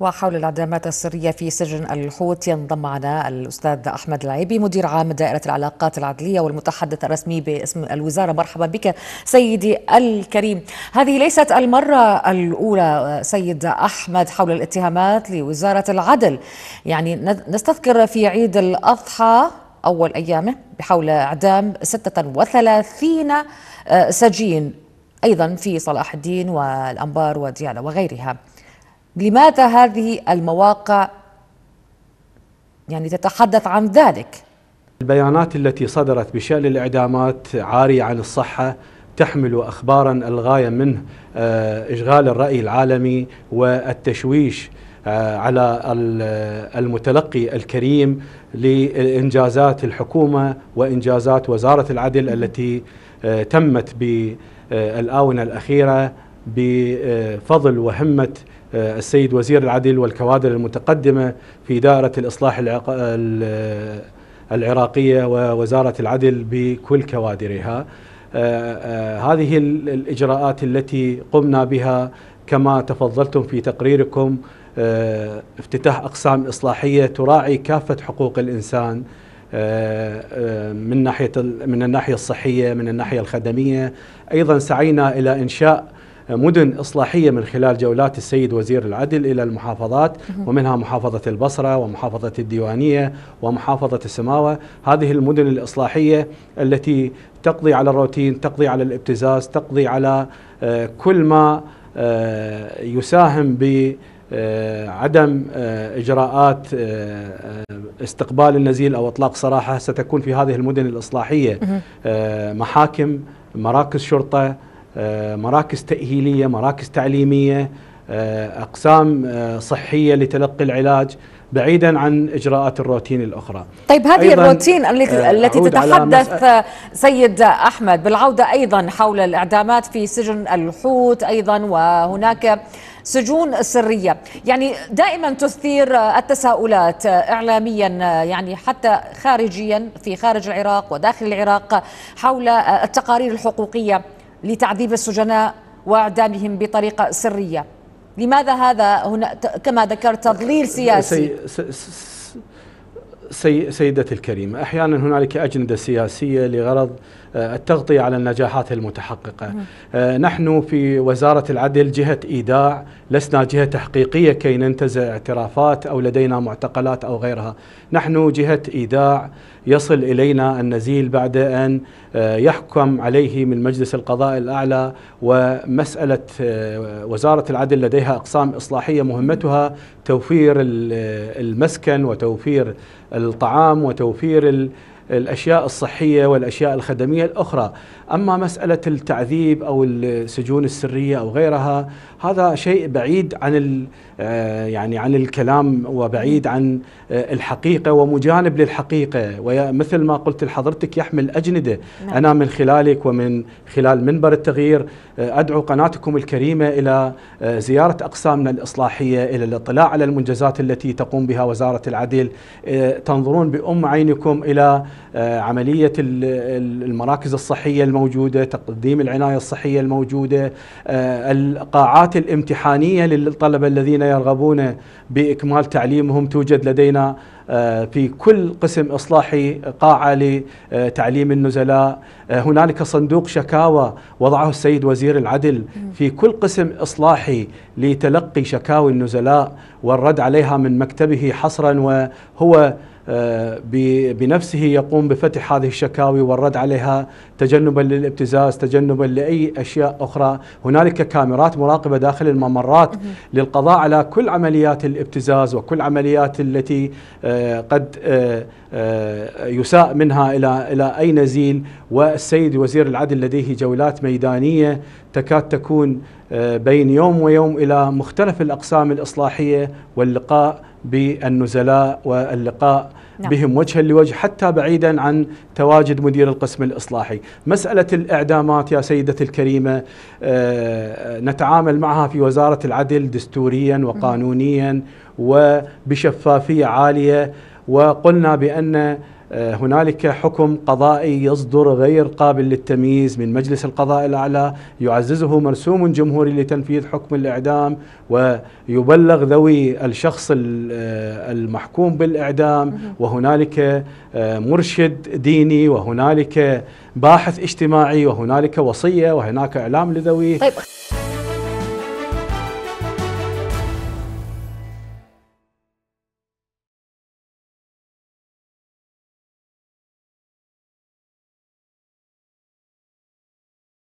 وحول الإعدامات السرية في سجن الحوت ينضم معنا الأستاذ أحمد العيبي مدير عام دائرة العلاقات العدلية والمتحدث الرسمي باسم الوزارة. مرحبا بك سيدي الكريم. هذه ليست المرة الأولى سيد أحمد حول الاتهامات لوزارة العدل. يعني نستذكر في عيد الأضحى أول أيامه بحول إعدام 36 سجين أيضا في صلاح الدين والأنبار وديالى وغيرها. لماذا هذه المواقع يعني تتحدث عن ذلك؟ البيانات التي صدرت بشأن الإعدامات عارية عن الصحة تحمل أخبارا الغاية منه آه، إشغال الرأي العالمي والتشويش آه، على المتلقي الكريم لإنجازات الحكومة وإنجازات وزارة العدل التي آه، تمت بالآونة الأخيرة بفضل وهمة آه، السيد وزير العدل والكوادر المتقدمة في دائرة الإصلاح العراقية ووزارة العدل بكل كوادرها. آه، آه، هذه الإجراءات التي قمنا بها كما تفضلتم في تقريركم افتتاح أقسام إصلاحية تراعي كافة حقوق الإنسان من ناحية من الناحية الصحية من الناحية الخدمية. أيضا سعينا إلى إنشاء مدن إصلاحية من خلال جولات السيد وزير العدل إلى المحافظات ومنها محافظة البصرة ومحافظة الديوانية ومحافظة السماوة. هذه المدن الإصلاحية التي تقضي على الروتين تقضي على الابتزاز تقضي على آه، كل ما آه، يساهم ب آه، عدم إجراءات استقبال النزيل أو إطلاق سراحه ستكون في هذه المدن الإصلاحية محاكم مراكز شرطة مراكز تأهيلية مراكز تعليمية آه، أقسام آه، صحية لتلقي العلاج بعيدا عن إجراءات الروتين الأخرى. طيب هذه الروتين التي التي تتحدث سيد أحمد بالعودة أيضا حول الإعدامات في سجن الحوت أيضا وهناك سجون سرية، يعني دائما تثير التساؤلات اعلاميا يعني حتى خارجيا في خارج العراق وداخل العراق حول التقارير الحقوقية لتعذيب السجناء وإعدامهم بطريقة سرية. لماذا هذا هنا؟ كما ذكرت تضليل سياسي. سي سي سيدتي الكريمة أحيانا هنالك أجندة سياسية لغرض آه، التغطية على النجاحات المتحققة. آه، نحن في وزارة العدل جهة إيداع لسنا جهة تحقيقية كي ننتزع اعترافات أو لدينا معتقلات أو غيرها. نحن جهة إيداع يصل إلينا النزيل بعد أن آه، يحكم عليه من مجلس القضاء الأعلى ومسألة وزارة العدل لديها أقسام إصلاحية مهمتها توفير المسكن وتوفير الطعام وتوفير الأشياء الصحية والأشياء الخدمية الأخرى، أما مسألة التعذيب أو السجون السرية أو غيرها هذا شيء بعيد عن آه، يعني عن الكلام وبعيد عن آه، الحقيقة ومجانب للحقيقة. ومثل ما قلت لحضرتك يحمل أجندة، نعم. أنا من خلالك ومن خلال منبر التغيير آه، أدعو قناتكم الكريمة إلى زيارة أقسامنا الإصلاحية، إلى الاطلاع على المنجزات التي تقوم بها وزارة العدل، تنظرون بأم عينكم إلى عملية المراكز الصحية الموجودة، تقديم العناية الصحية الموجودة، القاعات الامتحانية للطلبة الذين يرغبون بإكمال تعليمهم توجد لدينا آه، في كل قسم إصلاحي قاعة لتعليم النزلاء، آه، هنالك صندوق شكاوى وضعه السيد وزير العدل في كل قسم إصلاحي لتلقي شكاوي النزلاء والرد عليها من مكتبه حصرا وهو آه، بنفسه يقوم بفتح هذه الشكاوي والرد عليها تجنبا للابتزاز تجنبا لأي أشياء أخرى. هنالك كاميرات مراقبة داخل الممرات للقضاء على كل عمليات الابتزاز وكل عمليات التي آه، قد آه، يساء منها إلى إلى أي نزيل. والسيد وزير العدل لديه جولات ميدانية تكاد تكون بين يوم ويوم إلى مختلف الأقسام الإصلاحية واللقاء بالنزلاء واللقاء نعم. بهم وجها لوجه حتى بعيدا عن تواجد مدير القسم الإصلاحي مسألة الإعدامات يا سيدتي الكريمة آه، نتعامل معها في وزارة العدل دستوريا وقانونيا وبشفافية عالية وقلنا بأن آه، هنالك حكم قضائي يصدر غير قابل للتمييز من مجلس القضاء الأعلى. يعززه مرسوم جمهوري لتنفيذ حكم الإعدام ويبلغ ذوي الشخص ال- آه، المحكوم بالإعدام. وهنالك آه، مرشد ديني وهنالك باحث اجتماعي وهنالك وصية وهناك إعلام لذوي طيب.